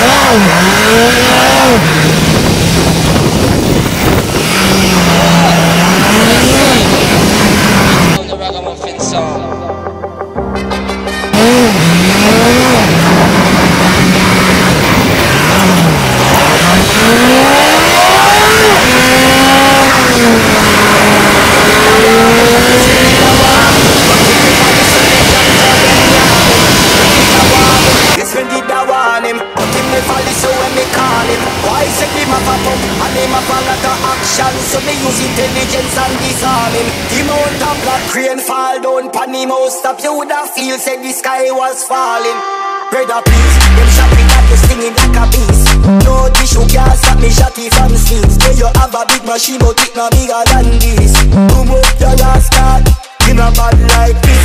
Oh, Never listen when me call him Why say him a pop up And him a a lot of action So me use intelligence and disarm him. The mount of black crane fall down Pan him out stop. You woulda feel Said the sky was falling. Brother please Them me like you singing like a beast. No tissue can't stop me shotty from scenes Yeah you have a big machine But it no bigger than this. Boom up your rascal You no bad like this